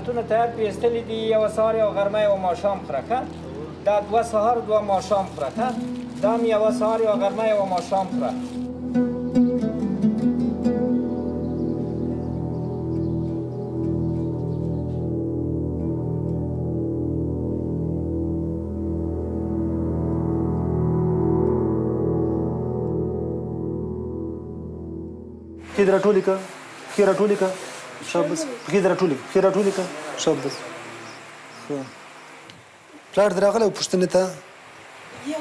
غلتونه ته په استلې دی یو سهار یو غرمه یو ماښام خورکه دا دوه سهار دوه ماښام خورکه دا م یو سهار یو غرمه یو ماښام خورکه کې راټولې کړه کې راټولې کړه ښه بس پکې راټولې پکې راټولې کا ښه بس ښه پلار دې راغلی و پوښتنې ته؟ یا.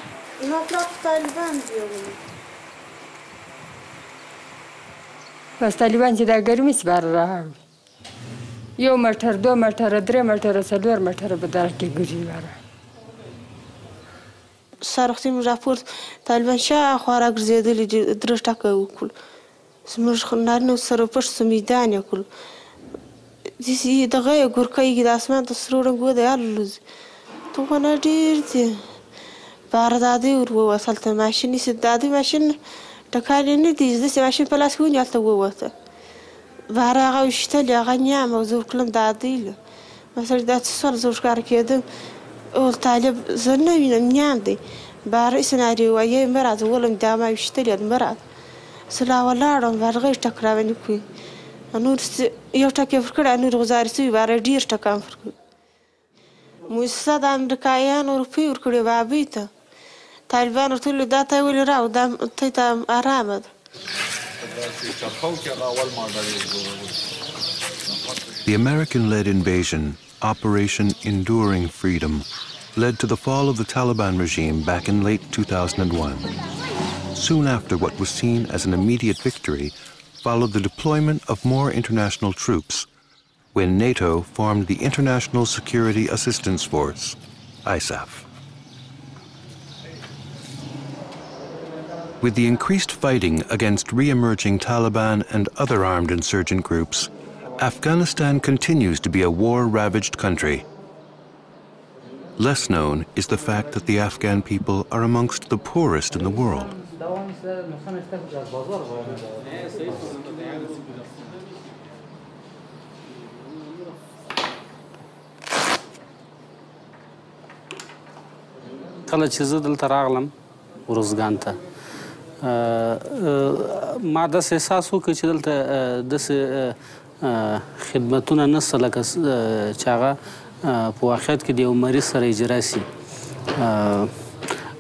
نو پلار طالبان بیولي بس طالبان چې دا ګرمي سبار راغلي یو مټر دو مټر درې مټر څلور مټر به درکې ګوري وره سر وختي موږ راپور طالبان شا خورا ګرځېدلې درې ټاکه وکړو. زموږ خو نارینه سره پټ سو میدان یې کړو داسې دغه یې ګورکۍ د اسمان ته سرو رنګ ودی الوځي توپانه ډېر دي بهر دادی ور ووت هلته ماشین نیسي دادی ماشین ټکال یې نه دي داسې ماشین په لاس کې ونیو هلته ووته بهر هغه ویشتلې هغه نیام او زه ورکړلم دادی له مثلا دا څه سوال زه ښکاره کېدم اول طالب زه نه وینم نیام دی. بهر سناریو وایي مه راځه ولم دا ما ویشتلې مه راځه زه لا ولاړم برغې ټک راونې کوي نور یو ټک یې ورکړی نور غزارې سوي باره ډېر ټکان ورکړي موسسه د امریکایانو روپۍ ورکړې بابۍ ته طالبان ورته ویلي دا ته یې ولې راو دا ته ته ارامه ده The American-led invasion, Operation Enduring Freedom, led to the fall of the Taliban regime back in late 2001. Soon after what was seen as an immediate victory, followed the deployment of more international troops, when NATO formed the International Security Assistance Force, ISAF. With the increased fighting against re-emerging Taliban and other armed insurgent groups, Afghanistan continues to be a war-ravaged country. Less known is the fact that the Afghan people are amongst the poorest in the world. کله چې زه دلته راغلم ورزګان ته ما داسې احساس وکړ چې دلته داسې خدمتونه نشته لکه چې هغه په واقعیت کې د یو مریض سره اجرا سي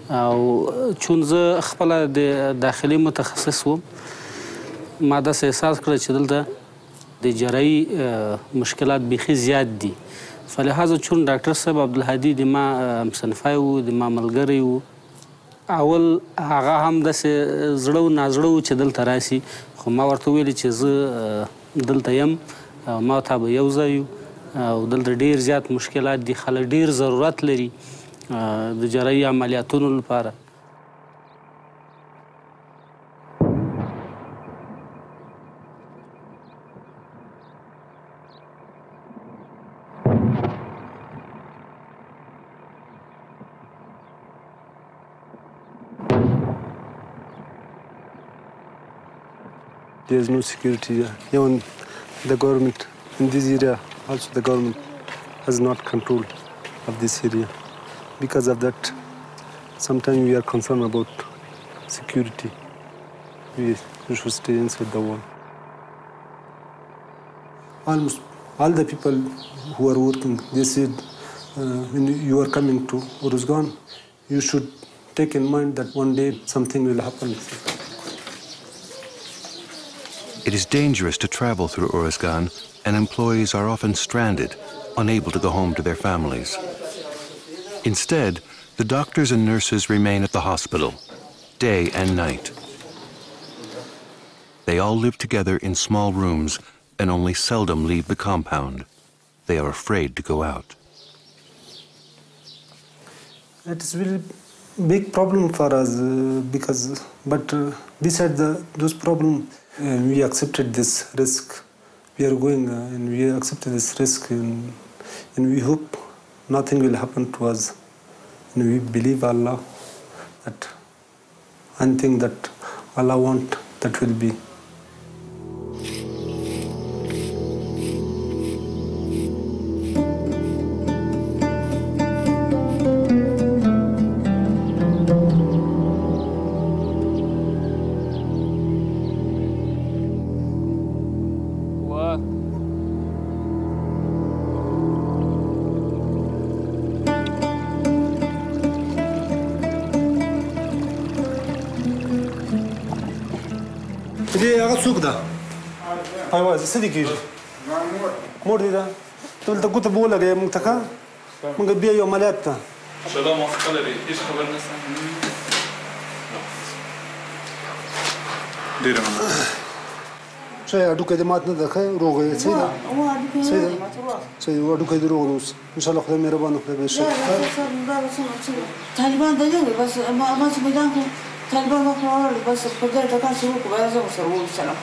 او چون زه خپله د داخلي متخصص وم ما داسې احساس کړی چې دلته د جراحي مشکلات بیخي زیات دي. فلهذا چون ډاکټر صاحب عبدالهادي د ما همصنفی و د ما ملګری و اول هغه هم داسې زړه و نازړه و چې دلته راسي خو ما ورته ویلي چې زه دلته یم ما ته به یو ځای او دلته ډیر زیات مشکلات دي خلک ډیر ضرورت لري د جراحي عملیاتونو لپاره There is no security. Even the government in this area, also the government has not control of this area. Because of that, sometimes we are concerned about security. We, we should stay inside the wall. Almost all the people who are working, they said, uh, when you are coming to Uruzgan, you should take in mind that one day something will happen. It is dangerous to travel through Uruzgan, and employees are often stranded, unable to go home to their families. Instead, the doctors and nurses remain at the hospital, day and night. They all live together in small rooms and only seldom leave the compound. They are afraid to go out. It is really big problem for us uh, because, but uh, beside the, those problems, uh, we accepted this risk. We are going uh, and we accepted this risk and, and we hope nothing will happen to us. And we believe Allah that anything that Allah want, that will be. څه دي کېږي مور دې ده ته دلته ګوته به ولګوې موږ ته ښه موږ بیا یو عملیات ته شدا خپل لري هیڅ خبر نشته ډیر مننه ښه هډوکی دې مات نه ده ښه روغ یې صحیح ده صحیح ده صحیح و هډوکی دې روغ ده اوس انشاءالله خدای مهربان وکړي به ښه طالبان د دې بس ما ما چې میدان کې طالبان ما کول بس په دې ټکا شروع کو بیا زه سره وو سلام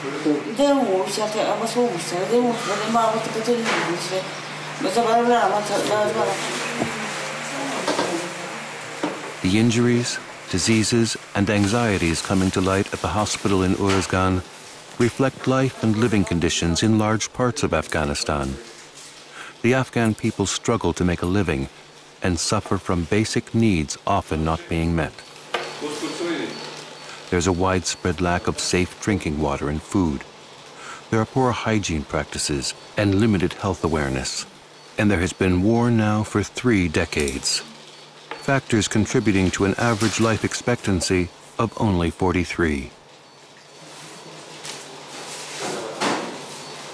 دې وو چې ته بس وو سره دې وو چې ما وخت کې ته نه وو بس بارلا ما ته لا The injuries, diseases, and anxieties coming to light at the hospital in Uruzgan reflect life and living conditions in large parts of Afghanistan. The Afghan people struggle to make a living and suffer from basic needs often not being met. There's a widespread lack of safe drinking water and food. There are poor hygiene practices and limited health awareness. And there has been war now for three decades. Factors contributing to an average life expectancy of only 43.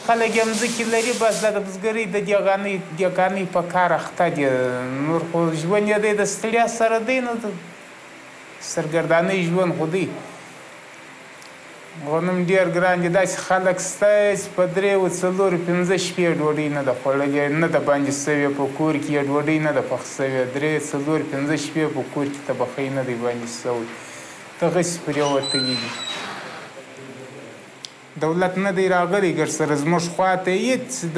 خلک هم ځکه لري بس د بزګرۍ د دیغانۍ دیغانۍ په کار اخته دي نور خو ژوند یې دی د ستړیا سره دی نو د سرګردانۍ ژوند خو دی. غنم ډیر ګران دي داسې خلک شته چې په درې و څلورو پنځه شپې ډوډۍ نه ده خوړلې نه ده باندې سوې په کور کې یې ډوډۍ نه ده پخ سوې. درې څلور پنځه شپې په کور کې طبخۍ نه دی باندې سوی دغسې پرېوتلي دي دولت نه دی راغلی ګر سره زموږ خواته هېڅ د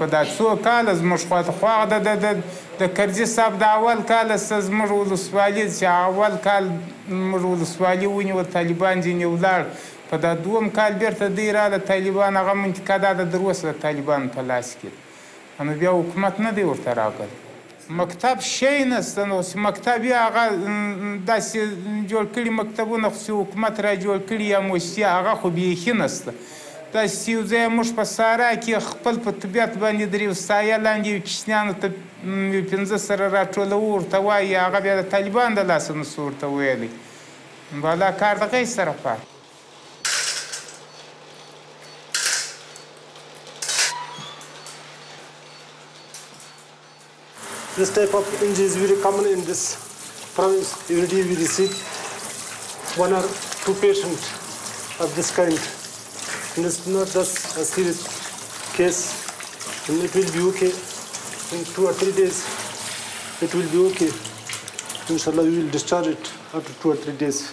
په دا څو کاله زموږ خواته خو هغه د د د کرزي صاحب د اول کاله څه زموږ ولسوالي چې اول کال موږ ولسوالي ونیول طالبان ځینې ولاړ. په دا دوم کال بیرته دی راله طالبان هغه منطقه دا د دروسه طالبان په لاس کې. نو بیا حکومت نه دی ورته راغلی مکتب شی نسته نو چې مکتب یې هغه داسې جوړ کړي مکتبونه خو چې حکومت را جوړ کړي یا موسسې هغه خو بیخي نسته. داسې یو ځای موږ په سارا کې خپل په طبیعت باندې درې سایه لاندې یو کوچنیانو ته پنځه سره راټولوو ورته وایي هغه بیا د طالبان د لاسه نسو ورته ویلی بالا کار دغه سره پاتې This type of injury is very common in this province. Every day we receive one or two patients of this kind. And it's not just a serious case. And it will be okay. In two or three days, it will be okay. Inshallah, we will discharge it after two or three days.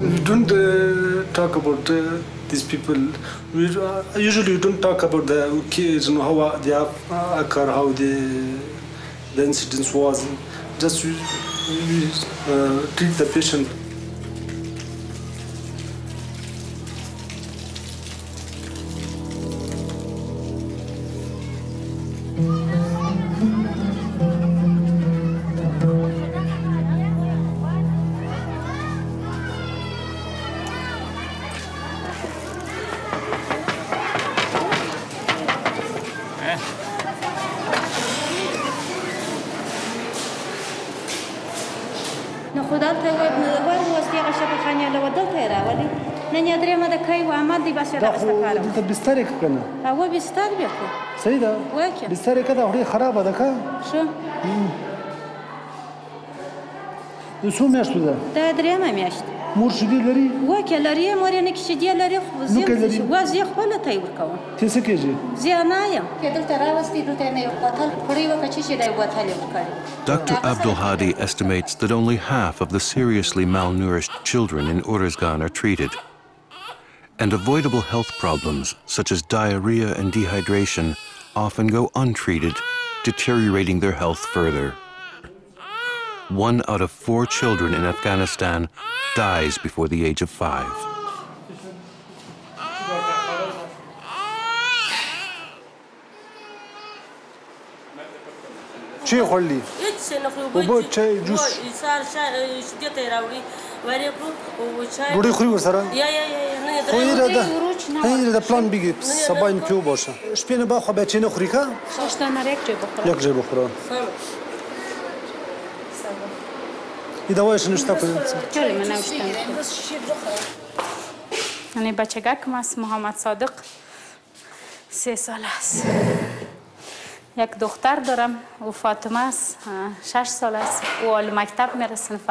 We don't uh, talk about uh, these people. We uh, usually we don't talk about the kids and how they have uh, occur, how the the incidence was. Just we, we uh, treat the patient. سکاره دلته بستر یې کنه هغه بستر بیا خو صحیح ده وکه بستر یې کده خوري خرابه ده که شو نو څو میاشتو ده دا درېمه میاشت مور شیدې لري وکه لري مور یې نه کې شیدې لري خو نو که لري؟ زه و زه خپل ته یې ورکوم ته څه کېږي زه نه یم کې دلته راوستي دلته مې یو بوتل پړې وکړه چې دا یو بوتل یې ورکړی Dr. Abdul Hadi estimates that only half of the seriously malnourished children in Uruzgan are treated. And avoidable health problems, such as diarrhea and dehydration, often go untreated, deteriorating their health further. One out of four children in Afghanistan dies before the age of five. وریقو او چای ګوډي خوري ورسره یا یا یا خو این رده این رده پلان بگی سبا این پیو باشه شپینه با خو بچه نخوری که؟ شش نمر یک جای بخوره یک جای بخوره и من же нешта появится. یعنی بچگک ماست محمد صادق سه سال است یک دختر دارم او فاطمه است شش سال است او آل مکتب میره سنف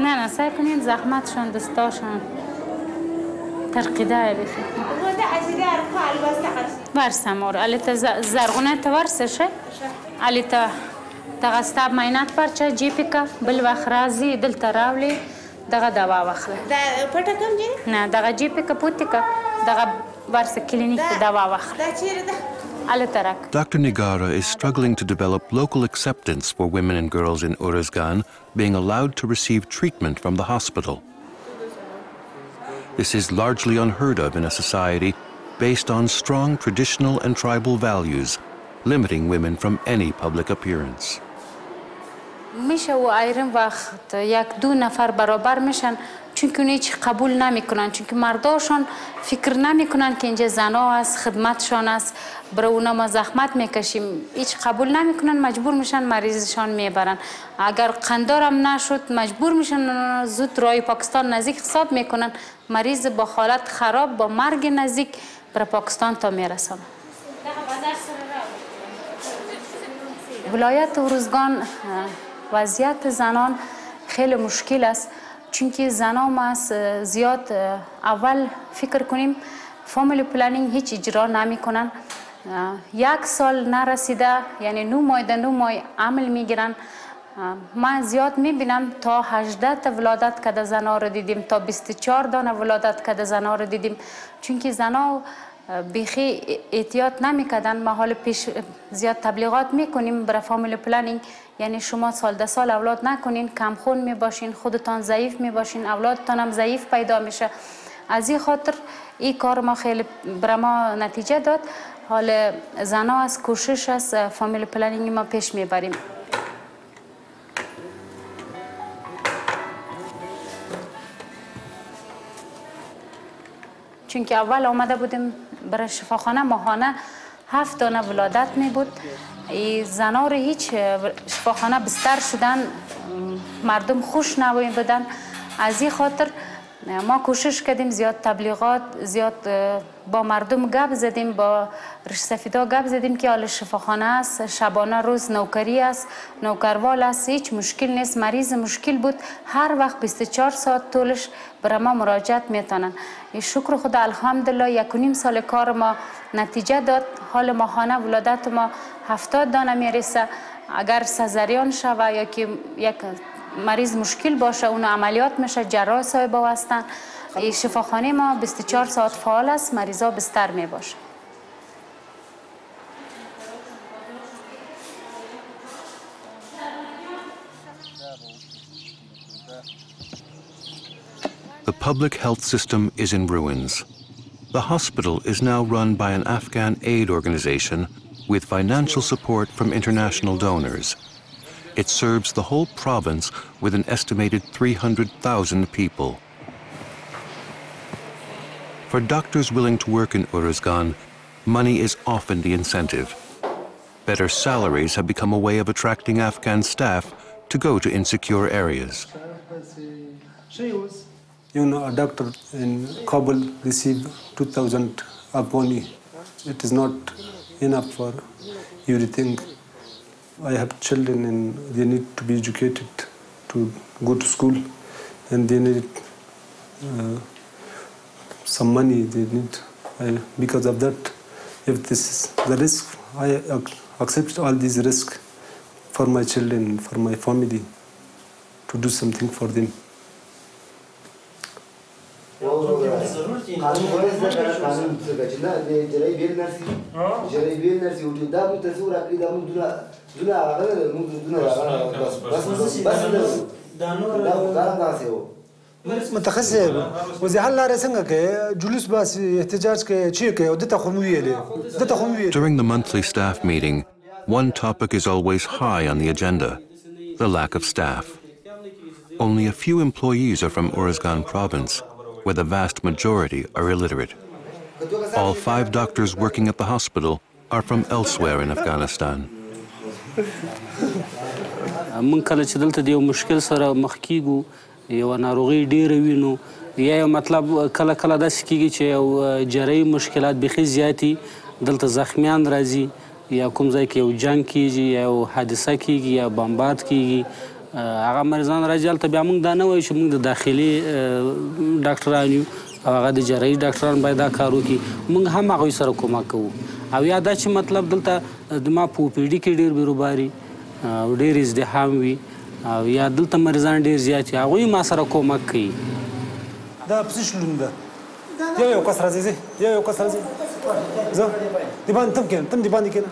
نه نه سعی کنین زحمتشان دستاشان ترقیده بخی ورسم اور الیتا زرغونه تا ورسشه الیتا تغستاب ماینات پرچه جیپیکا بل وخت رازی دلته راولی دغه دوا واخله. دا پټه کم جن نه دغه جیپیکا پوتیکا دغه ورسه کلینیک ته دوا واخله. دا چیرې ده Dr. Nigara is struggling to develop local acceptance for women and girls in Uruzgan being allowed to receive treatment from the hospital. This is largely unheard of in a society based on strong traditional and tribal values, limiting women from any public appearance. میشه و ایرم وقت یک دو نفر برابر میشن چون که هیچ قبول نمی‌کنن چون که مرداشون فکر نمی‌کنن که اینجا زنا است خدمتشان است برای اونا ما زحمت می‌کشیم هیچ قبول نمی‌کنن مجبور میشن مریضشان می‌برن اگر قندارم نشد مجبور میشن زود رای پاکستان نزدیک حساب می‌کنن مریض با حالت خراب با مرگ نزدیک برای پاکستان تا می‌رسن ولایت روزگان وضعیت زنان خیلی مشکل است چون که زنان ما زیاد اول فکر کنیم فامیلی پلانینگ هیچ اجرا نمی کنن. یک سال نرسیده یعنی نو ماه ده نو ماه عمل می‌گیرن ما زیاد می‌بینم تا 18 تا ولادت کده زنا رو دیدیم تا 24 دانه ولادت کده زنا رو دیدیم. چون که زنا بیخی احتیاط نمی‌کردن. ما حال پیش زیاد تبلیغات می‌کنیم برای فامیلی پلانینگ یعنی شما سال ده سال اولاد نکنین کم خون می باشین خودتان ضعیف می باشین اولادتان هم ضعیف پیدا میشه. از این خاطر این کار ما خیلی برای ما نتیجه داد. حال زنا از کوشش از فامیلی پلانینگ ما پیش می‌بریم. چون که اول آمده بودیم برای شفاخانه ماهانه هفت دانه ولادت می بود. ای زنا رو هیچ شفاخانه بستر شدن مردم خوش نبوی بدن از این خاطر ما کوشش کردیم زیاد تبلیغات زیاد با مردم گپ زدیم با رش سفیدا گپ زدیم که حال شفاخانه است شبانه روز نوکری است نوکروال است هیچ مشکل نیست مریض مشکل بود. هر وقت 24 ساعت طولش برای ما مراجعت می‌تونن. شکر خدا الحمدلله یک و نیم سال کار ما نتیجه داد. حال ماهانه ولادت ما هفتاد دانه می‌رسه. اگر سزریان شوه یا که یک مریض مشکل باشه اون عملیات میشه جراح صاحب هستن شفاخانه ما 24 ساعت فعال است مریضا بستر می باشه The public health system is in ruins. The hospital is now run by an Afghan aid organization with financial support from international donors. It serves the whole province with an estimated 300,000 people. For doctors willing to work in Uruzgan, money is often the incentive. Better salaries have become a way of attracting Afghan staff to go to insecure areas. You know, a doctor in Kabul receive 2,000 Afghani. It is not enough for everything. I have children and they need to be educated to go to school and they need uh, some money they need. I, because of that, if this is the risk, I accept all these risks for my children, for my family, to do something for them. بس بس بس بس دا متخصص لاره جلوس احتجاج During the monthly staff meeting one topic is always high on the agenda the lack of staff. Only a few employees are from Uruzgan province where the vast majority are illiterate. All five doctors working at the hospital are from elsewhere in Afghanistan. مونږ کله چې دلته د یو مشکل سره مخ کیږو یو ناروغي ډیره وینو یا یو مطلب کله کله داسې کیږي چې یو جرای مشکلات بخي زیاتی دلته زخمیان راځي یا کوم ځای کې یو جنگ کیږي یا یو حادثه کیږي یا بمبارد کیږي هغه مریضان راځي هلته بیا موږ دا نه وایو چې موږ د داخلي ډاکټران یو هغه د جراحي ډاکټران باید دا کار وکړي موږ هم هغوی سره کومک کوو. او یا دا چې مطلب دلته د ما په اوپیډي کې ډېر بیروباري او ډېر ازدحام وي او یا دلته مریضان ډېر زیات وي هغوی ما سره کومک کوي. دا پسې شلون ده؟ یو یو کس راځي زه یو یو کس راځي. زه دی باندې تم کېنه تم دی باندې کېنه.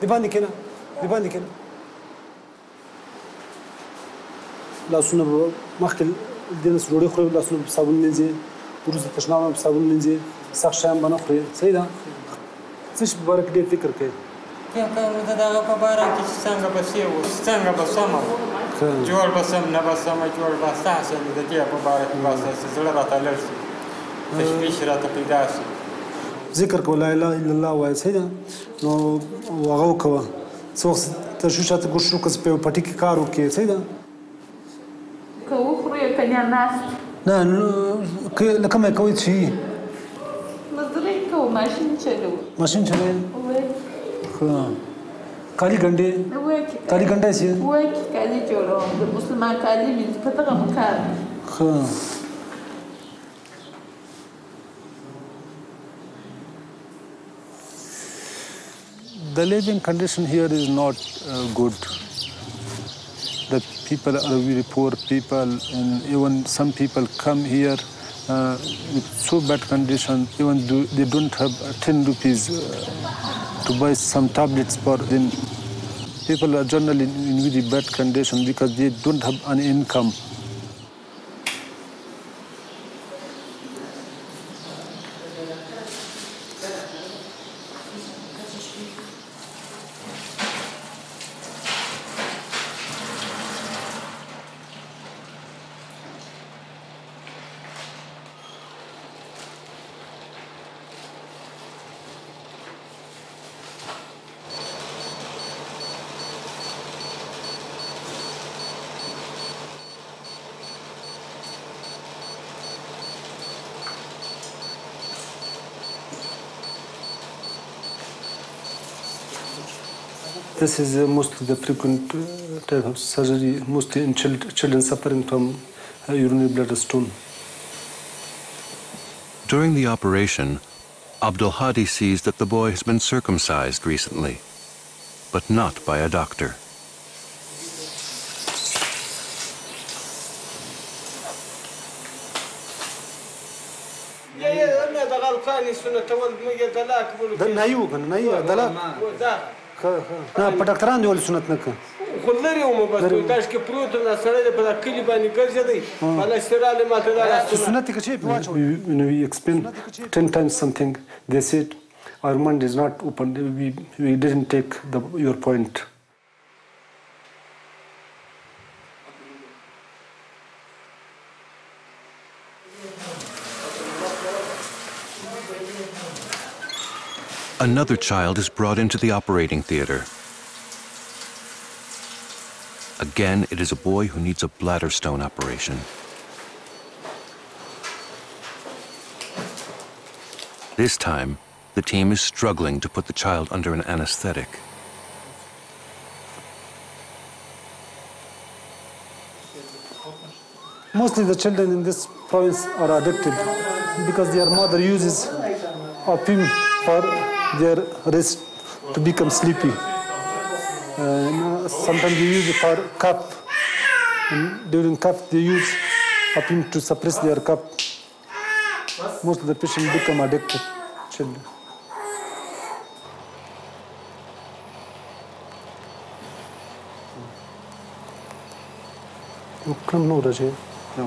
دی باندې کېنه دی باندې کېنه. لاسونه مخکې دنه ډوډۍ خوري لاسونه په صابون مینځي وروسته تشناب په صابون مینځي سخت شیان به نه خوري صحیح ده څه شي په باره کې ډېر فکر کوي یا کوم د دغه په باره کې چې څنګه به سي و څنګه به سم جوړ به سم نه به سم جوړ به ستاسو د دې په باره کې بس زړه راته لړ شي تشویش راته پیدا شي ذکر کو لا اله الا الله وای. صحیح ده نو هغه وکوه څو تشویشات ګوشو کس په پټی کې کار وکړي صحیح ده که وخورو یا کنیا ناست نه نو لکه مې کوي چې مزدوري کوو ماشین چلو ماشین چلوي وای ښه کالی ګنډې وای کالی ګنډای سي وای کالی جوړوم د مسلمان کالی مې په دغه مکار ښه The living condition here is not uh, good. The people are very poor people, and even some people come here uh, with so bad condition, even do, they don't have 10 rupees uh, to buy some tablets for them. People are generally in very bad condition because they don't have an income. This is uh, mostly the frequent uh, type of surgery, mostly in child, children suffering from uh, urinary bladder stone. During the operation, Abdul Hadi sees that the boy has been circumcised recently, but not by a doctor. دا نایو کنه نایو دلا نه په ډاکټران دی ول سنت نه کوي خو لري ومو بس داش کې پروت نه سره د په کلی باندې ګرځېدی بل استراله ماته دا سنت کې چې په واچو when we explain 10 times something. They said our mind is not open we we didn't take the, your point Another child is brought into the operating theater. Again, it is a boy who needs a bladder stone operation. This time, the team is struggling to put the child under an anesthetic. Mostly the children in this province are addicted because their mother uses opium for their wrist to become sleepy. Uh, sometimes they use it for cough. And during cough, they use opium to suppress their cough. Most of the patients become addicted children. Eu não, não,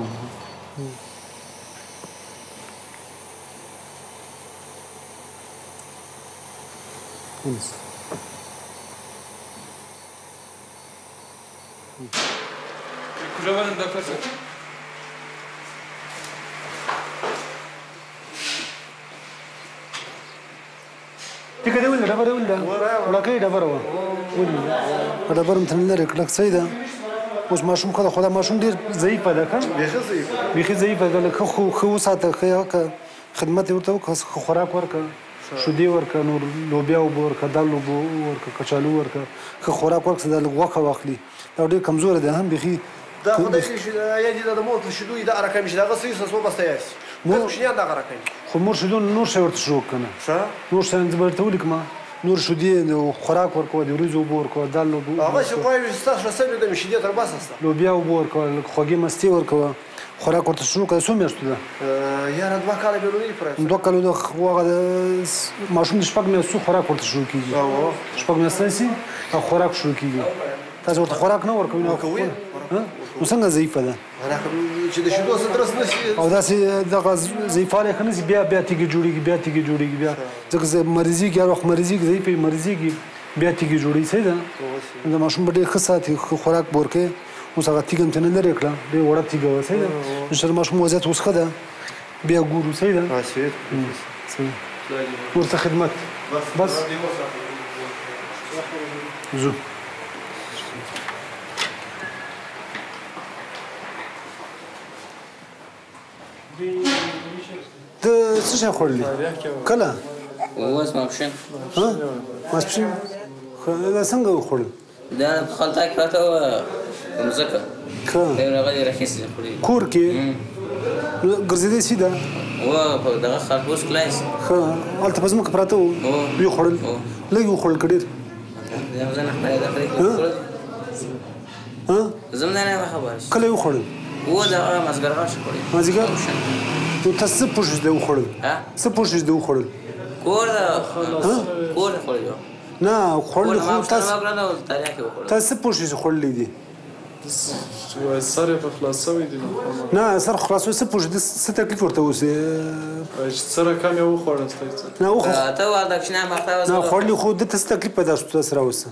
não. Isso. Kurowanym do klasy. ټیکه دی ولې ډبره ولې وړکې ډبره و ولې ډبره متن لري کلک صحیح ده اوس ماشوم خو خدا ماشوم ډیر ضعیف ده کان بیخي ضعیف بیخي ضعیف ده لکه خو خو ساته خدمت ورته وکړه خوراک ورکړه شودې ورکه نور لوبیا ورکه دال ورکه کچالو ورکه ښه خوراک ورکه د غوښه واخلي. دا ډېر کمزور دی هم بيخي دا خدای چې یا دې د موت شودو دا رقم شي. دا غسي سسو بسته یاس نو شنو دا رقم خو مور شودو نور شي ورته شو کنه. ښه نور څنګه ورته ولیکم نور شودې خوراک ورکو د ورځو ورکو دال لوبیا هغه شي کوی چې تاسو سره د مشي دې تر باسه لوبیا ورکو خوږې مستي ورکو خوراک ورته شروع کړه څو میاشتو ده یاره دوه کاله به لري پر دوه کالو د هغه د ماشوم د شپږ میاشتو خوراک ورته شروع کیږي شپږ میاشتې سي او خوراک شروع کیږي تاسو ورته خوراک نه ورکوئ نو کوي نو څنګه ضعیفه ده چې د شیدو سره درس نشي او داسې دغه ضعیفاله خنه بیا بیا تیږي جوړیږي بیا تیږي جوړیږي بیا ځکه مریضي کې هر وخت مریضي کې ضعیفه مریضي کې بیا تیږي جوړي صحیح ده د ماشوم ډېر ښه ساتي خوراک ورکې اوس هغه تیږه ته نه لري کړه ډېر وړه تیږه وه صحیح ده نو ماشوم وضعیت اوس ښه ده بیا ګورو صحیح ده ورته خدمت بس زو د څه شي خورلې کله اوس ماپښین ها ماپښین خو دا څنګه وخورل دا خلطه کې نو ځکه ښه هغه یې راخیستې خولې کور کې ګرځېدی سیده و په دغه خربوس کلاس ښه هلته په ځمکه پراته و یو خوړل لږ وخوړل که ډېر زمدا نه خبر کله یې وخوړل و دا مازګر غاښ خوړې مازګر نو تاسو څه پوښښ دې وخوړل څه پوښښ دې وخوړل کور دا کور خوړل نه خوړل خو تاسو تاسو پوښښ خوړلې دي سر په خلاصوي دي نه سر خلاصوي څه پوښتنه څه تکلیف ورته اوسه سره کم یو خوړل ستاسو نه و ته ول دښنه مخته نه خوړلې خو د تاسو تکلیف پیدا شو سره اوسه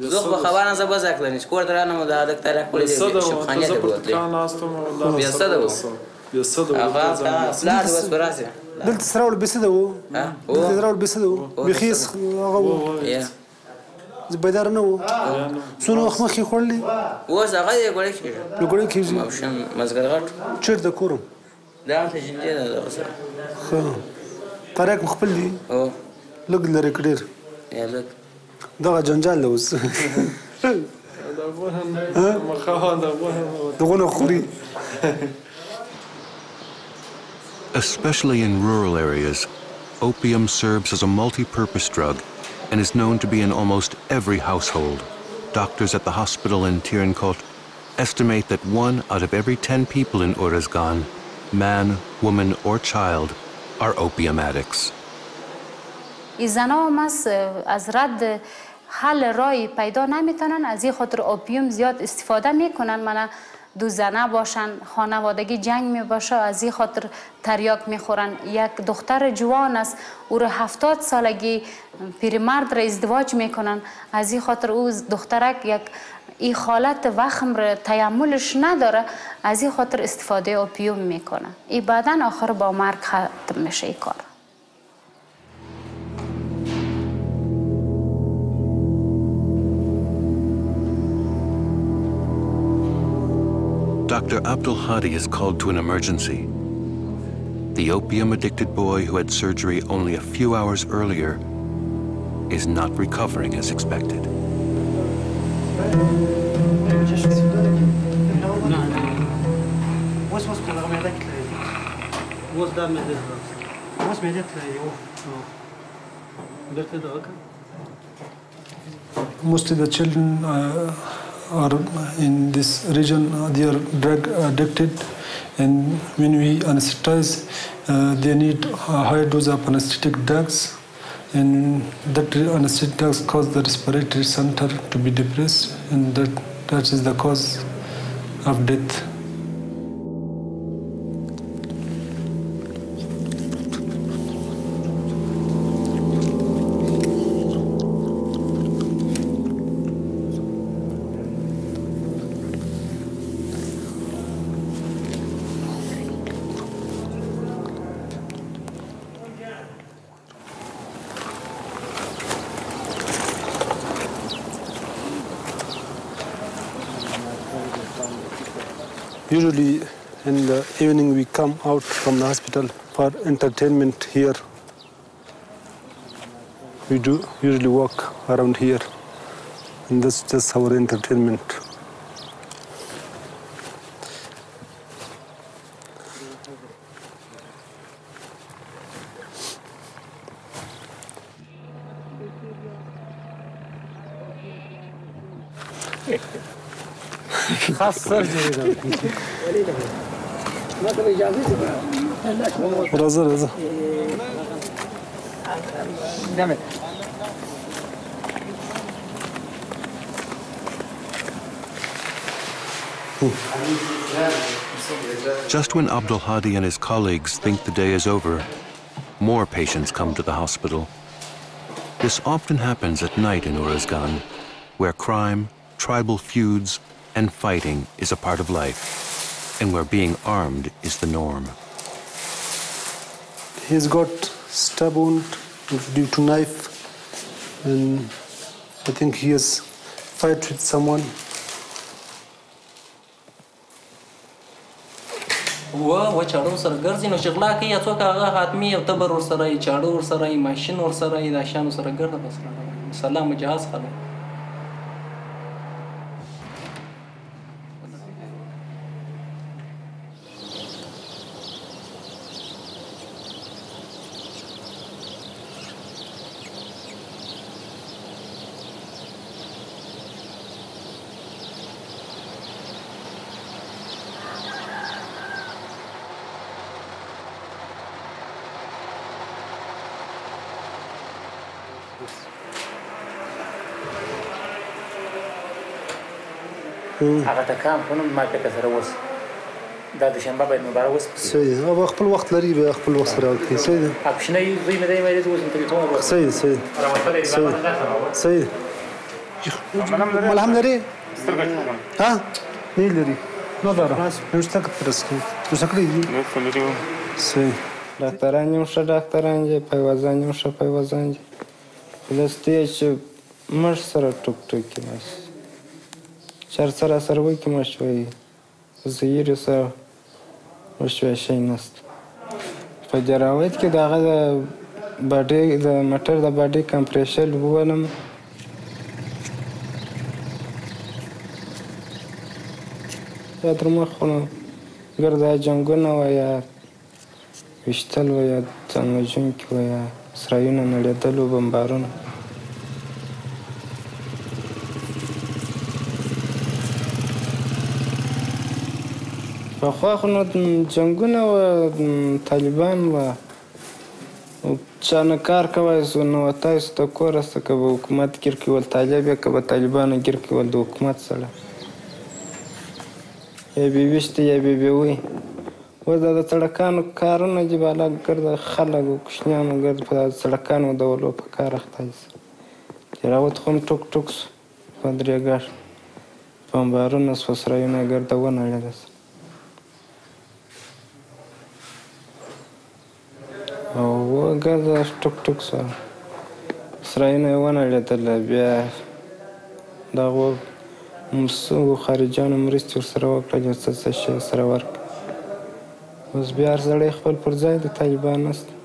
زه خو خبره نه زبر زکل نه کور درانه مو د دکتر خپل دې شپخانه ته بوتلې بیا څه ده بیا څه ده هغه پلان وس براسه دلته سره ول بسده وو دلته سره ول بسده وو بخیس هغه وو زه بیدار نه وو. څونه وخت مخکې خوړلې اوس هغه یې ګورې کېږي نو ګورې کېږي ماشوم مزګر غټ. چیرته کورم؟ دا ته جنډې ده سره. ښه. تاریخ خپل دی او. لګ لري کډیر یا لګ دغه جنجال اوس. دغه خوري. Especially in rural areas, opium serves as a multi-purpose drug and is known to be in almost every household. Doctors at the hospital in Tarin Kowt estimate that one out of every 10 people in Uruzgan, man, woman, or child, are opium addicts. حل رای پیدا نمیتونن از این خاطر اوپیوم زیاد استفاده میکنن من دو زنه باشن خانوادگی جنگ می باشه از این خاطر تریاک می‌خورن یک دختر جوان است او رو هفتاد سالگی پیرمرد را ازدواج می‌کنن از این خاطر او دخترک یک این حالت وخم را تیمولش نداره. از این خاطر استفاده اوپیوم می‌کنه این بعدا آخر با مرگ ختم میشه این کار. Dr. Abdul Hadi is called to an emergency. The opium addicted boy who had surgery only a few hours earlier is not recovering as expected. Most of the children uh, are in this region, uh, they are drug addicted And when we anesthetize, uh, they need a high dose of anesthetic drugs, and that anesthetic drugs cause the respiratory center to be depressed, and that, that is the cause of death. Usually in the evening we come out from the hospital for entertainment here. We do usually walk around here and that's just our entertainment. Razı razı. Demek. Just when Abdul Hadi and his colleagues think the day is over, more patients come to the hospital. This often happens at night in Uruzgan, where crime, tribal feuds, and fighting is a part of life, and where being armed is the norm. He's got stab wound due to knife, and I think he has fight with someone. و و چاړو سره ګرځي نو چې غلا کوي یا څوک هغه حتمي یو تبر ورسره یې چاړو ورسره یې ماشین ورسره یې دا شیانو سره ګرځه بس سلام جهاز خلک هغه ته کام خو ما فکر سره اوس. دا د شنبه باید مبارک اوس صحیح او خپل وخت لري به خپل وخت سره کوي صحیح ده اپشنه یې دوی مې مې اوس ټلیفون وکړ صحیح صحیح صحیح ملهم لري ها؟ نه لري. نو دا نو څه کې ترسکي نو څه کې نو فلري صحیح ډاکټران یې ښه ډاکټران دي پیوازان یې ښه پیوازان دي خلاص ته چې مر سره ټوک ټوک کې Serce raserwiki mościły z Irysa mościły się nast. په جراوید کې دغه د باډي د مټر د باډي کمپریشن وولم یا تر مخونو ګردا جنگونه و یا وشتل و یا تنجم کې و یا سرایونه نړیدلو بمبارونه پخوا خو نو جنګونه و طالبان و چا نه کار کوی سو نو تاسو ته کور است که به حکومت گیر کول طالب یا که به طالبان گیر کول د حکومت سره. یا بې ویشته یا بې بیوی اوس دا د سړکانو کارونه چې بالا ګرده خلک و کوچنیانو ګرد په سړکانو دولو په کار اخته دي چې راوت خو هم ټوک ټوک سو په درېګر بمبارونه سوه سرایونه یې ګرده ونړېده او ګرده ټوک ټوک سوه سرایونه یې ونړېدله بیا دغو مسو خارجانو مرستې ورسره وکړلې څه څه شی سره ورکړه اوس بیا هر سړی خپل پر ځای د طالبان نسته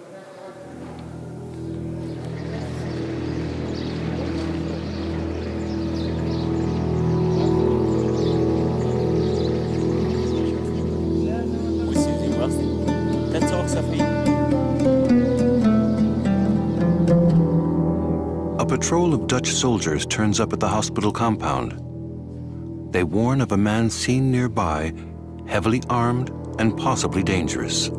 Dutch soldiers turns up at the hospital compound. They warn of a man seen nearby, heavily armed and possibly dangerous.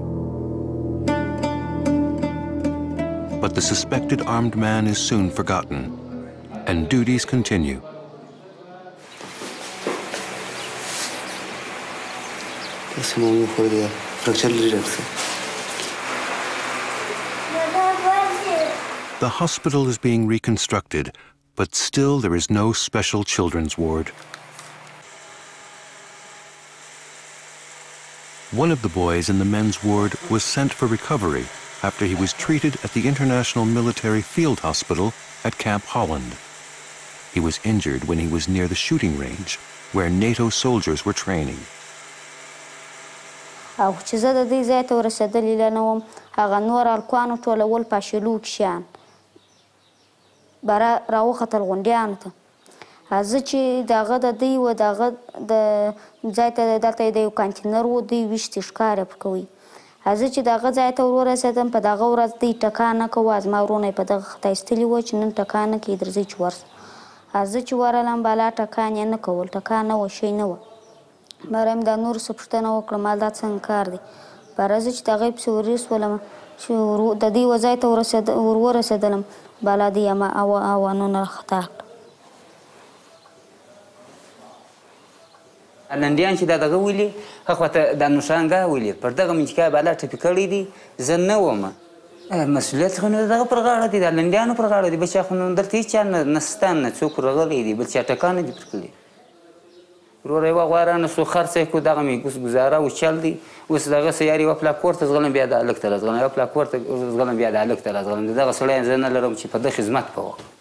But the suspected armed man is soon forgotten, and duties continue. The hospital is being reconstructed, but still there is no special children's ward. One of the boys in the men's ward was sent for recovery after he was treated at the International Military Field Hospital at Camp Holland. He was injured when he was near the shooting range, where NATO soldiers were training. او چې زه د دې ځای ته ورسېدلې نه وم هغه نور الکوانو ټولول پاشلو کښیان بره راوختل غونډیانو ته. زه چې دغه د دوی و دغه د ځای ته دلته د یو کانتینر و دوی ویشتې ښکاره پکوي زه چې دغه ځای ته ورسېدم په دغه ورځ دوی ټکا نه کوه زما ورونه یې په دغه خطا ایستلي وو چې نن ټکا نه کوي درځئ چې ورسه زه چې ورغلم بالا ټکان یې نه کول ټکا نه وه شی نه وه. مریم د نور څه پوښتنه وکړه ما دا څنګه کار دی؟ باره زه چې د هغې پسې ورسولم چې د دې و ځای ته ور ورسېدلم بالا دې اوانونه خطا لنډیان چې دا دغه ولي هغه ته د نوشانګه ولي پر دغه منځکا بالا ټپي کړی دي زه نه وم. مسؤلیت خو نه دغه پر غاړه دي د لنډیانو پر غاړه دي. بچا خو نو دلته هیڅ نستان نه څوک راغلی دي بل چا ټکانه دي پر کړی وروره یوه غواره نه سو خرڅه کو دغه مې ګوس ګزاره و چل دی. اوس دغه سیاري یوه پلا کور ته ځغلم بیا د هلک ته راځغلم یوه پلا کور ته ځغلم بیا د هلک ته راځغلم دغه سړی زه نه لرم چې په ده خدمت کوه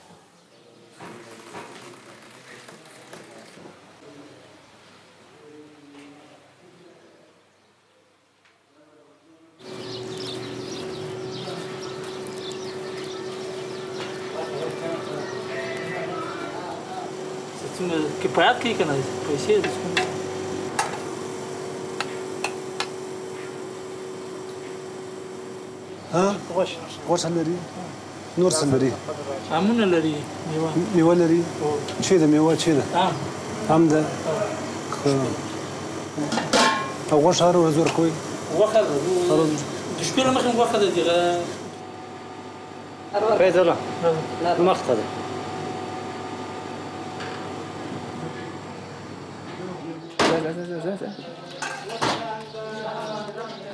کوي که نه پیسې ها غوښه لري نور څه لري امونه لري میوه میوه لري چې ده میوه چې ده ام ده او غوښه هر ورځ ورکوي غوښه د شپې له مخې غوښه د دغه فیض الله مخته ده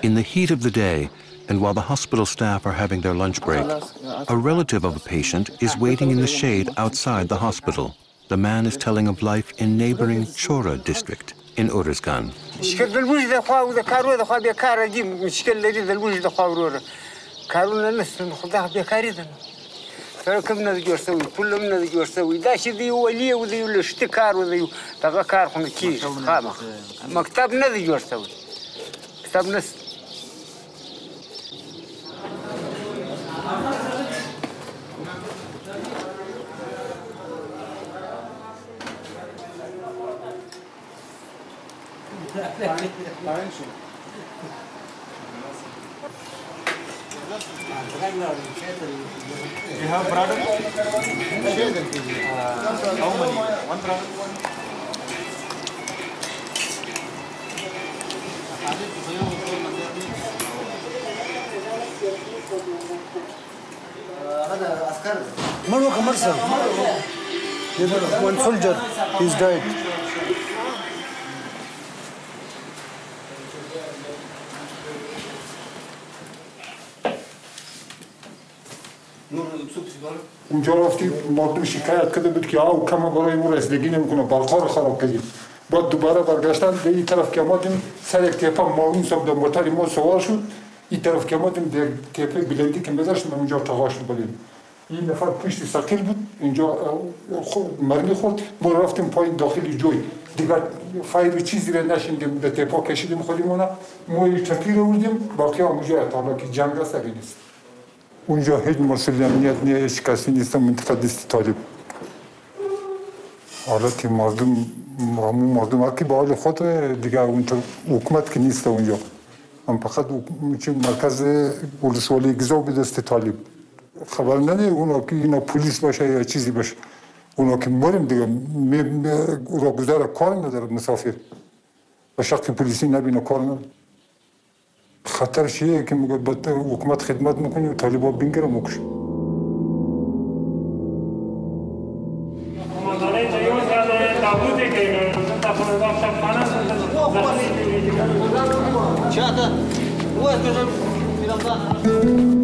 In the heat of the day, and while the hospital staff are having their lunch break, a relative of a patient is waiting in the shade outside the hospital. The man is telling of life in neighboring Chora district in Uruzgan. سړکم نه دی جوړ شوی پل هم نه دی جوړ شوی دا چې دی ولي و دی لشته کار و دی دغه کار خو نه کېږي خامخ مکتب نه دی جوړ شوی کتاب نشته Thank you. Have brother? Me. How many? One brother? Marwa commercial. One soldier, he's died. اونجا رفتیم مردم شکایت کرده بود که آو کم برای او رسیدگی نمی‌کنه بالکار خراب کردیم. بعد دوباره برگشتن به این طرف که آمدیم سر یک تیپه ماوین صاحب در موتر ما سوار شد. این طرف که آمدیم در تیپه بلندی که بذاشتیم اونجا تقاش بودیم این نفر پشت ساکل بود اینجا مرمی خورد. ما رفتیم پایین داخل جوی. دیگر فایر چیزی را نشیندیم به تیپا کشیدیم خودیم اونا ما چپی رو بردیم باقی اونجا اطلاع که جنگ است نیست. اونجا هیچ مسئول امنیت نیست هیچ کسی نیست منطقه دست طالب. حالا که مردم همون مردم که به حال خود دیگه اونجا حکومت که نیست اونجا. هم فقط مرکز ولسوالی گزا به دست طالب. خبر نده اونا که اینا پلیس باشه یا چیزی باشه. اونا که مریم دیگه. را گذار کار نداره مسافر. و شخص پلیسی نبینه کار نداره خطر شیه که میگه باید حکومت خدمت میکنی و طالبا بینگرم مکشی Чата, вот уже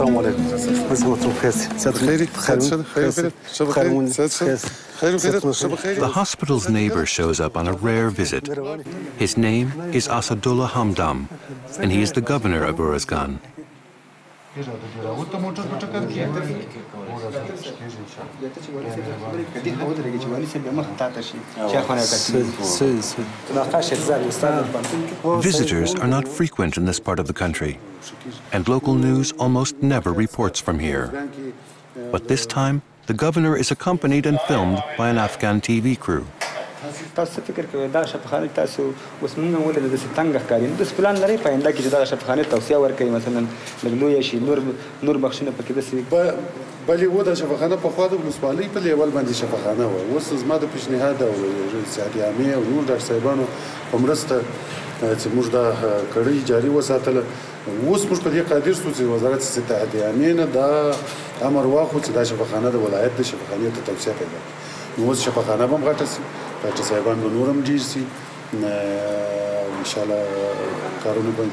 السلام عليكم مساء الخير سعد خيري خير خير The hospital's neighbor shows up on a rare visit. His name is Asadullah Hamdam, and he is the governor of Uruzgan. Visitors are not frequent in this part of the country, and local news almost never reports from here. But this time, the governor is accompanied and filmed by an Afghan TV crew. تاسو فکر کوئ دا شفاخانه تاسو اوس موږ ولې د ستنګ ښکاري. نو د پلان لري په انده کې چې دا شفاخانه توسعه ورکړي مثلا لږ لوی شي نور نور بخښنه پکې دسي بلې و د شفاخانه په خوا د ولسوالۍ په لیول باندې شفاخانه و اوس زما د پیشنهاد او سیادي عامې او نور ډاکټر صاحبانو په مرسته چې موږ دا کړی جاري وساتله. اوس موږ په دې قادر شو چې وزارت صحت عامې نه دا امر واخو چې دا شفاخانه د ولایت د شفاخانې ته توسعه پیدا نو اوس شفاخانه به هم غټه شي ډاکټر صاحبان به نور هم ډېر شي ان شاء الله کارونه به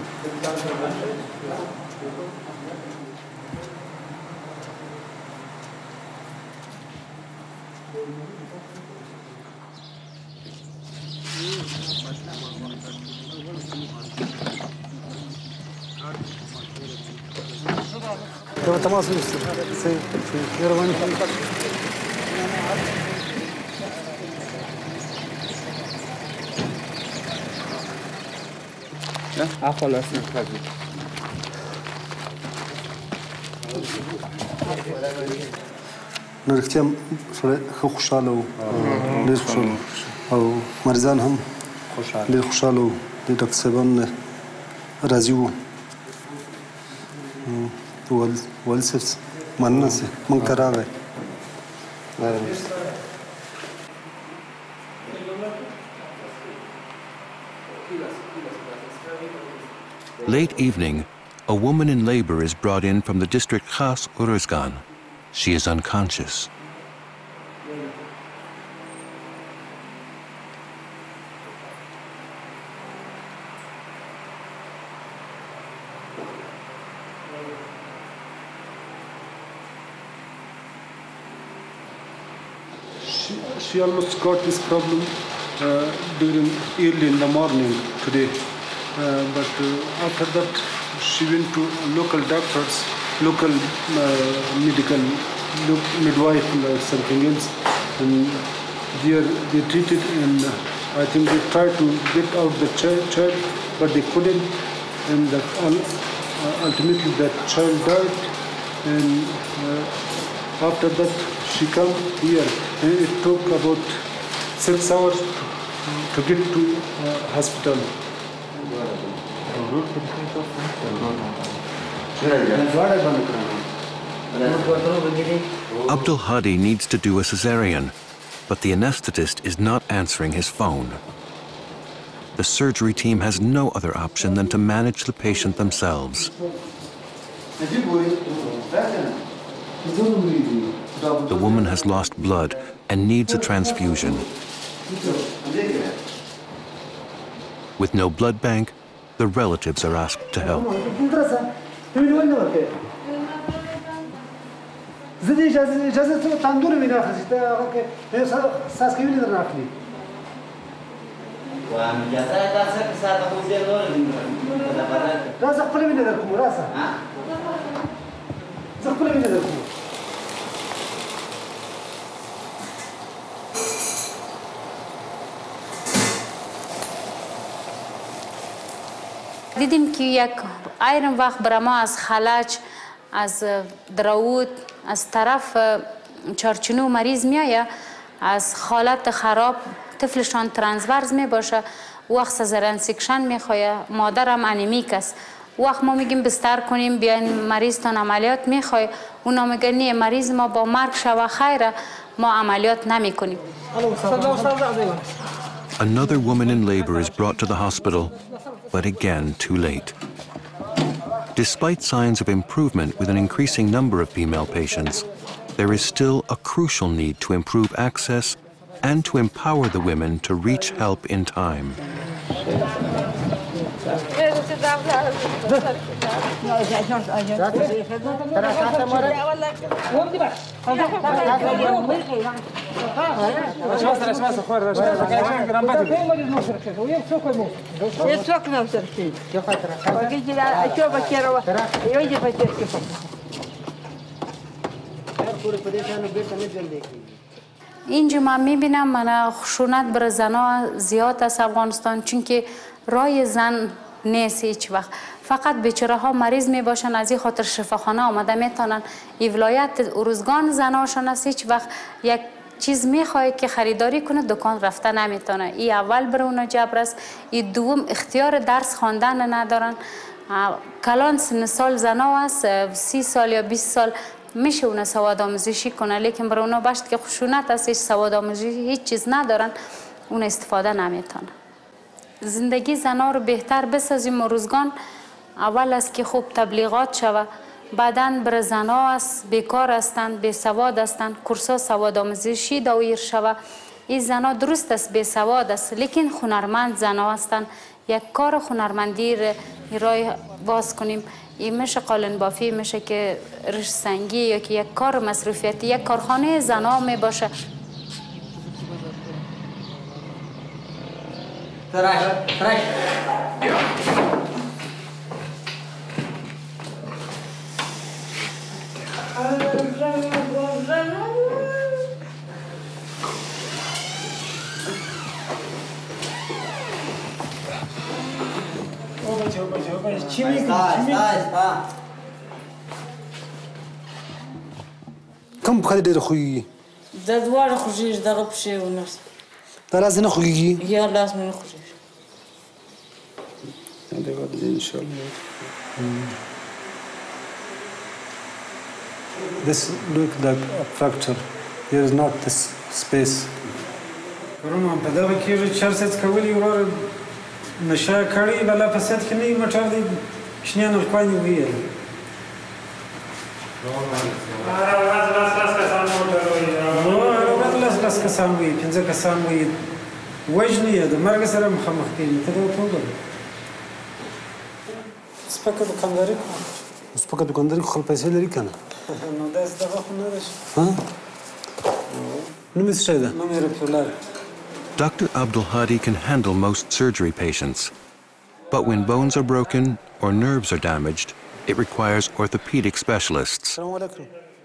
تماس نیست سه مهربانی ها خلاص نو رښتیا سره ښه خوشاله وو ډېر خوشاله او مریضان هم ډېر خوشاله وو د ډاکټر صاحبان نه راضي وو ول ول صرف مننه سي مونږ ته راغی Late evening, a woman in labor is brought in from the district Khas Uruzgan. She is unconscious. She, she almost got this problem uh, during early in the morning today. Uh, but uh, after that, she went to local doctors, local uh, medical midwife and something else, and they are they treated and I think they tried to get out the child, but they couldn't, and that ultimately that child died, and uh, after that she come here, and it took about six hours to, to get to uh, hospital. Abdul Hadi needs to do a cesarean, but the anesthetist is not answering his phone. The surgery team has no other option than to manage the patient themselves. The woman has lost blood and needs a transfusion. With no blood bank, the relatives are asked to help. دیدیم که یک ایرم وقت برای ما از خلج از دراود از طرف چارچنو مریض میایه از حالت خراب طفلشان ترانسورز می باشه وقت سزارین سیکشن می‌خواه مادرم انیمیک است. وقت ما میگیم بستر کنیم بیاین مریضتان عملیات می‌خوای اونا میگن نه مریض ما با مرگ شوه خیره ما عملیات نمی کنیم Another woman in labor is brought to the hospital, but again too late. Despite signs of improvement with an increasing number of female patients, there is still a crucial need to improve access and to empower the women to reach help in time. اینجا من می‌بینم من خشونت بر زنا زیاد است افغانستان چون که رای زن نیست هیچ وقت. فقط بیچاره ها مریض می باشن از این خاطر شفاخانه آمده می‌تونن. این ولایت روزگان زناشون است هیچ وقت یک چیز می‌خواد که خریداری کنه دکان رفته نمی‌تونه. این اول بر اونا جبر است این دوم اختیار درس خواندن ندارن. کلان سن سال زنا است سی سال یا 20 سال میشه اونا سواد آموزشی کنه. لیکن برای اونا باشد که خشونت است هیچ سواد آموزشی هیچ چیز ندارن اون استفاده نمی‌تونه زندگی زنا رو بهتر بسازیم و روزگان اول است که خوب تبلیغات شوه. بعدا بر زنا است بیکار هستند بی سواد هستند کورسا سواد آموزشی دایر شوه. این زنا درست است بی سواد است لیکن هنرمند زنا هستند. یک کار هنرمندی رای باز کنیم. این میشه قالن بافی میشه که رش سنگی یا که یک کار مصروفیتی یک کارخانه زنا می باشه. تراش ჩიმი ჩიმი кому ходили дохуи? Да два хужиш, да вообще у нас. Да разве на хуи? Я раз не хужиш. Надо его день шел. This look a fracture. There is not this space. ورونه په دغه کې چر څه کولی ورور نشه کړی بل په سات کې نه مټر دی شنه نو کوي ویل لاس کسان وي پنځه کسان وي وجنی د مرګ سره مخامخ کېږي ته دا ټول سپکه دکانداري سپکه دکانداري خپل پیسې لري کنه Në desë dhe vëhë Dr. Abdulhadi can handle most surgery patients. But when bones are broken or nerves are damaged, it requires orthopedic specialists.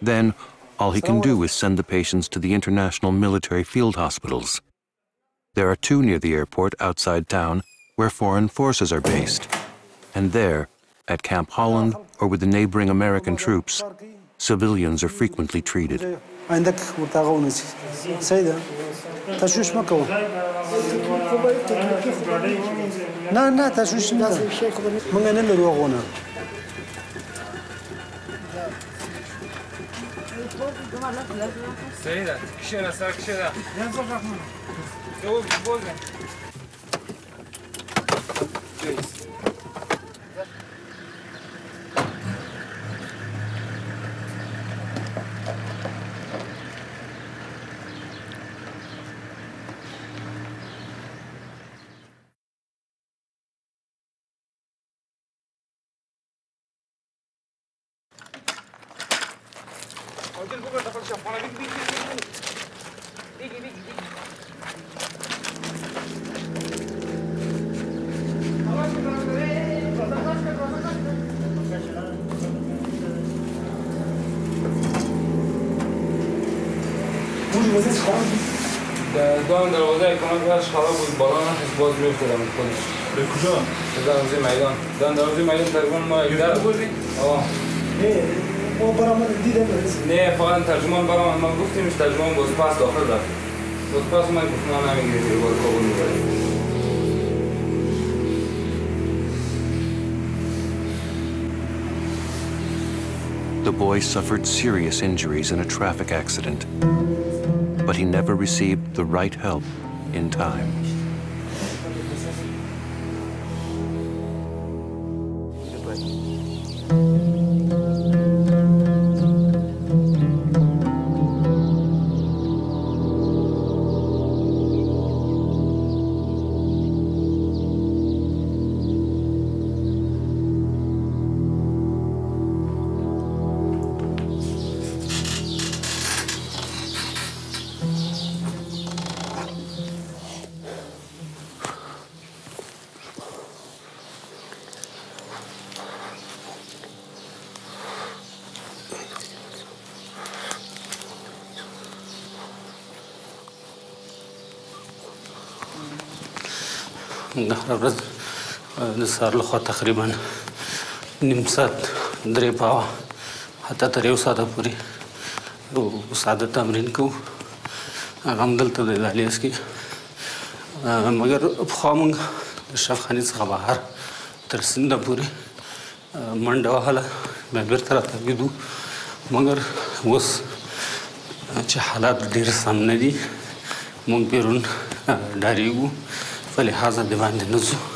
Then, all he can do is send the patients to the international military field hospitals. There are two near the airport outside town where foreign forces are based. And there, at Camp Holland or with the neighboring American troops, civilians are frequently treated. دوام دروازه کمک برش خراب بود بالا نخست باز میفته در خودش به کجا؟ به دروازه میدان دان دروازه میدان تقریبا ما یک در بودی؟ آه ما برام دیدم نه فقط ترجمان برام من گفتیمش ترجمان باز پس داخل رفت باز پس من گفت ما نمیگیریم باز قبول میبریم The boy suffered serious injuries in a traffic accident, but he never received the right help in time. سهار لخوا تقریبا نیم ساعت درې پاوه حتی تر یو ساعته پورې ساده تمرین کوو. هغه هم دلته د دالیاس کې مګر پخوا موږ د شفخانې څخه بهر تر سنده پورې منډه وهله بیا بېرته راتاوېدو مګر اوس چې حالات ډېر سم نه دي موږ بیرون ډارېږو فلهذا د باندې نه ځو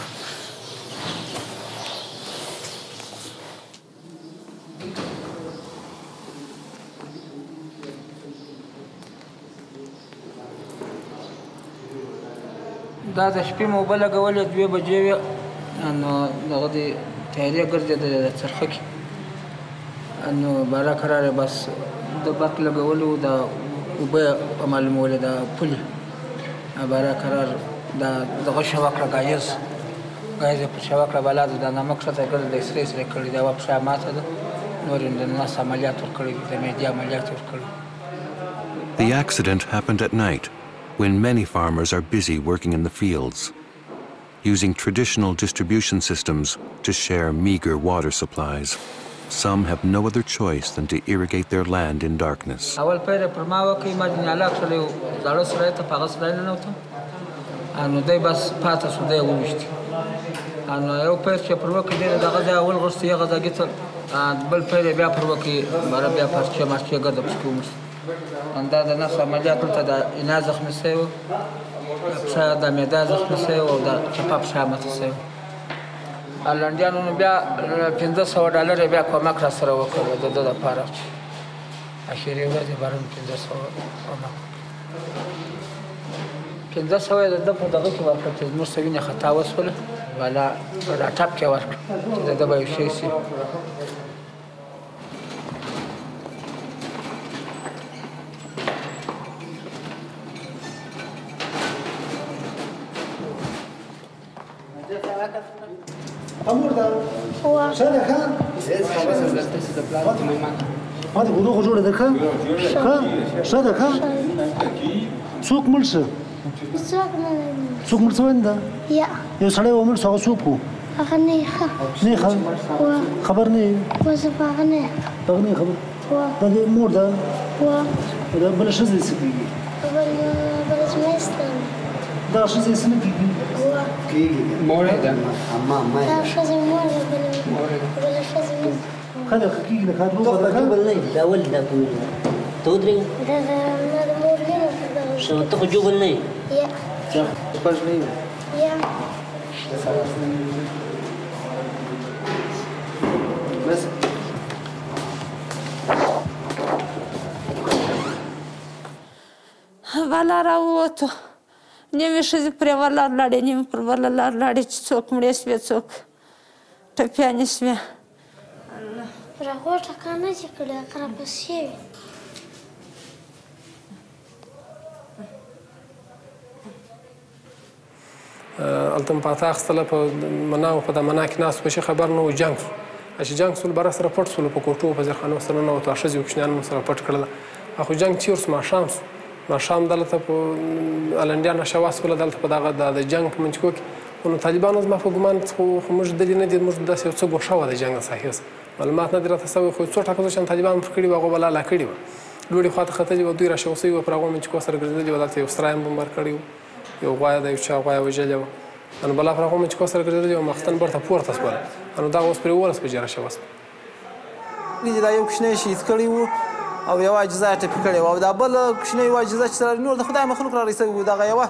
دا د شپې مو اوبه لګولې دوې بجې نو دغه د تیارې ګرځېدلې د څرخه کې. نو بالا قراره بس د برق لګولو د اوبه په معلومولې د پولې. بالا قرار د دغه شوکړه غایز غایز په شوکړه بالا د نمک سره ګرځي د سری سری کړی دا واپس ماته ده. نور د ناس عملیات ورکړي د میډیا عملیات ورکړي. The accident happened at night when many farmers are busy working in the fields, using traditional distribution systems to share meager water supplies. Some have no other choice than to irrigate their land in darkness. انداز نه عملیات ته د انا زخم سیو پښه د معده زخم سیو او د چپه پښه مات سیو لنډیانو نو بیا 1500 ډالر بیا کومک را سره وکړ د د لپاره اخیری ورځ بارم 1500 کومک. 1500 د د په دغه کې ورکړ چې موږ سوینه خطا وسول ولا راټاپ کې ورکړ. د د به شي. ماته ګورو خو جوړه ده ښه ښه ده ښه څوک مړ شه څوک مړ شوی ده یو سړی و مړ شو هغه څوک و هغه نه ښه نه ښه خبر نه و زه په هغه نه هغه نه خبر دا دې مور ده و دا بل ښځه څه کیږي بل څه دا ښځه څه نه کیږي کیږي مور ده اما ما دا ښځه مور ده بل بل څه خدا کیږي نه خاطر تو په جوبل نه دا ول دا کوي ته درې دا دا د مور نه شو ته جوبل نه یا څه پښ نه یا بس بله راووتو نیمې ښځې پرې ولاړ لاړې نیمې پر بله لار لاړې چې څوک مړې سوې څوک ټپیانې سوې راغوټه کنه چې کړه قره پسې الته په اته اخیستله په مناو په د منا کې ناست وشي خبر نه و جنګ سو چې جنګ سول بره سره پټ سول په کوټو په ځخانو سره نه وته ښځې کوچنیان مو سره پټ کړل اخو جنګ چیر سو ماښام سو ماښام دلته په النډیان شواس ول دلته په دغه د جنګ په منځ کې نو طالبانو زما په ګمان خو موږ د دې نه دي موږ د څه ګوښه و د جنګ صحیح معلومات نه درته سوي خو څو ټاکو چې طالبان پر کړي وغه بلا لا کړي و. لوړي خواته خته و دوی را شوسي و پر هغه منځ کو سره ګرځېدل و دلته یو سترایم بمبار کړي یو غوايه د یو چا غوايه وجلې و. نو بلا پر هغه منځ کو سره ګرځېدل و مختن برته پورته سول نو دا اوس پر ورس په جره شوس دا یو کوچنی شهید کړی وو او یو عاجزه ټپي کړې وه او دا بل کوچنی یو عاجزه چې نور د خدای مخلوق را رسوي وو دغه یوه.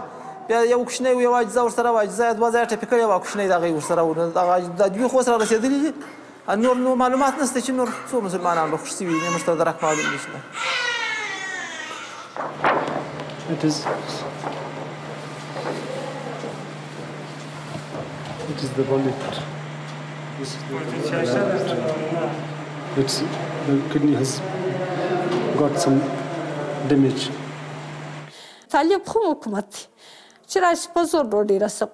بیا یو کوچنی یو عاجزه ورسره وه عاجزه دوه ځایه ټپي کړې وه کوچنی دغه ورسره وو دغه د دوی خو سره رسېدلي دي نور نو معلومات نشته چې نور څو مسلمانان به خوش شوي دي موږ ته درک معلوم نشته It is it is the bullet. This is the It's the kidney has got some damage. طالب خو حکومت دی چې راشي په زور ډوډۍ راڅه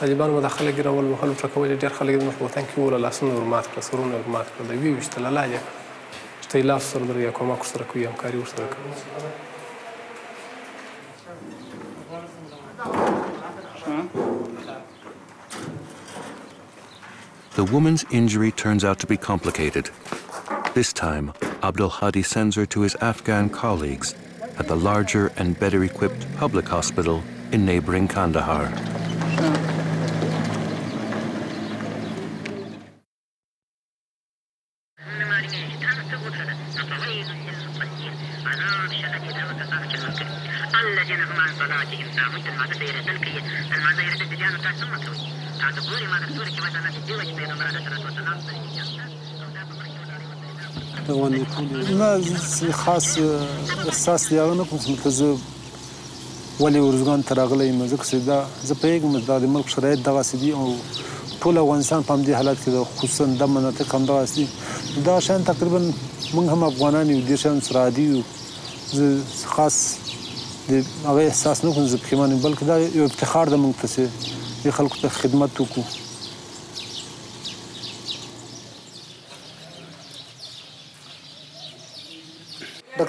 طالبان مو د خلک ګرول وهل ټکول ډېر خلک د مخ وطن کې وله لاسونه ور مات کړه سرونه ور مات کړه د وی وشتل لاله چې ته لاس سره درې کومه سره کوي همکاري ورسره کوي The woman's injury turns out to be complicated. This time, Abdul Hadi sends her to his Afghan colleagues at the larger and better equipped public hospital in neighboring Kandahar. نه خاص احساس دی هغه نه کوم چې زه ولې ورزګان ته راغلی یم ځکه چې دا زه پوهېږم دا د ملک شرایط دغسې دي او ټول افغانستان په همدې حالت کې ده خصوصا دا مناطق همدغسې دي. دا شیان تقریبا موږ هم افغانان یو دې شیانو سره عادي یو. زه خاص د هغه احساس نه کوم زه پښیمان یم بلکې دا یو افتخار ده موږ ته چې خلکو ته خدمت وکړو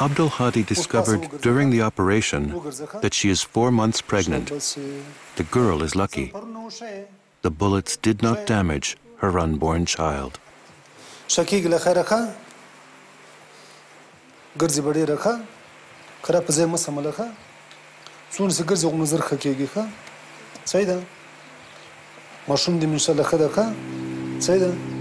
Abdul Hadi discovered during the operation that she is four months pregnant. The girl is lucky. The bullets did not damage her unborn child. شکیګ له خیره ښه ګرځي بډې رکھا خراب په ځای مې سمله ښه څون څه ګرځي غو نظر ښه کېږي ښه صحیح ده ماشوم دې ان شاء الله ښه ده ښه صحیح ده